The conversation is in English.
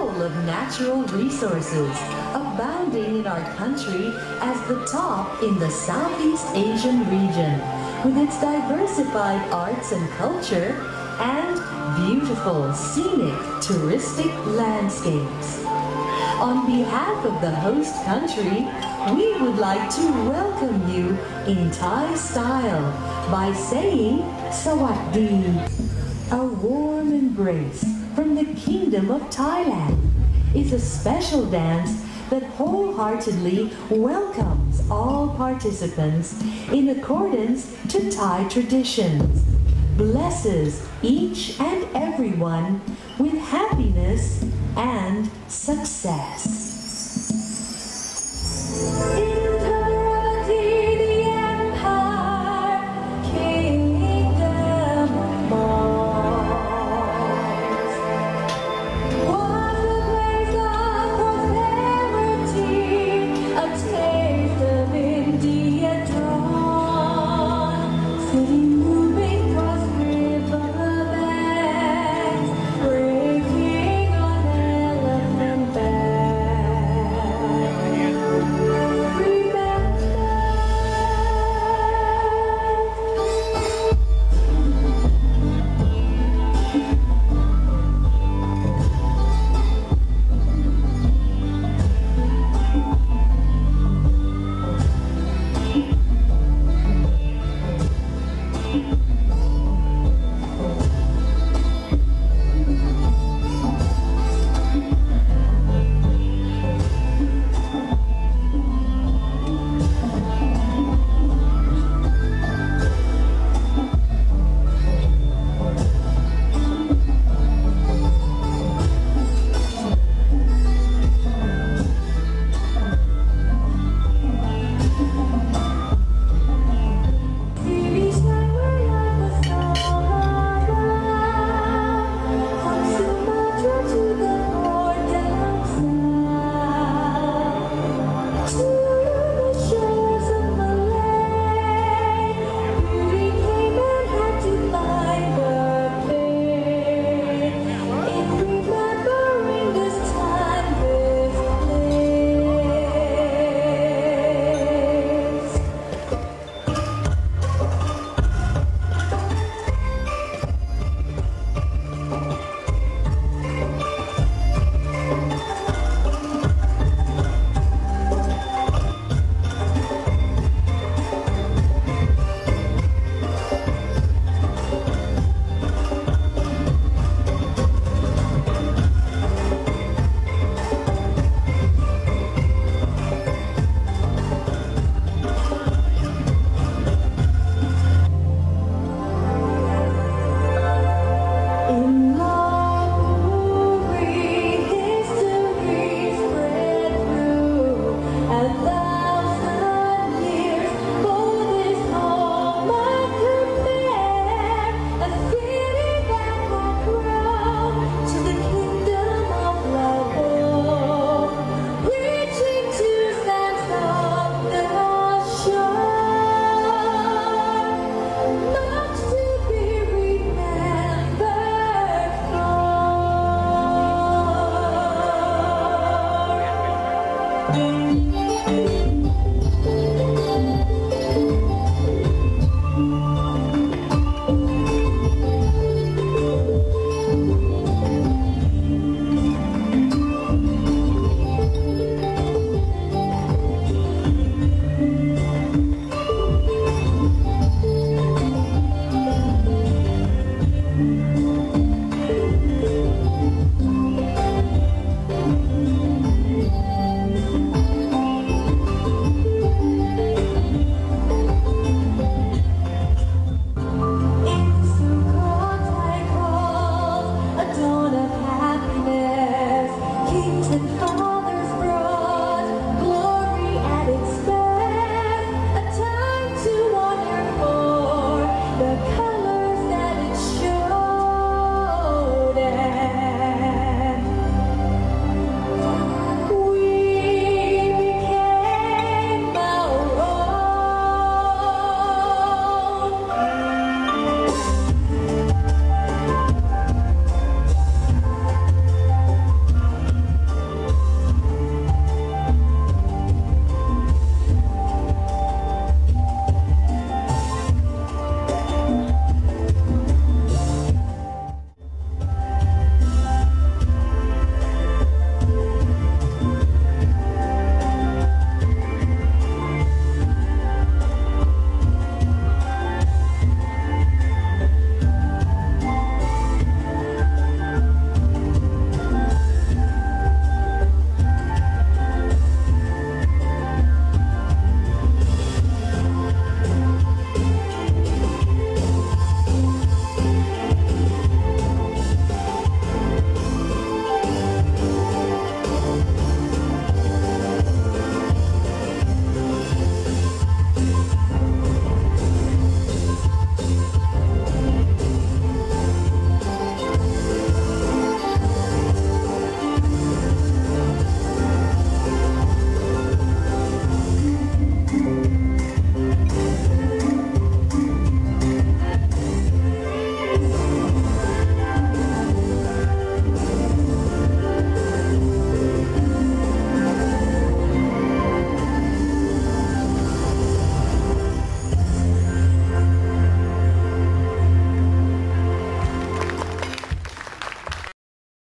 natural resources, abounding in our country as the top in the Southeast Asian region, with its diversified arts and culture and beautiful scenic touristic landscapes. On behalf of the host country, we would like to welcome you in Thai style by saying Sawadee, a warm embrace from the Kingdom of Thailand is a special dance that wholeheartedly welcomes all participants in accordance to Thai traditions, blesses each and everyone with happiness and success. Música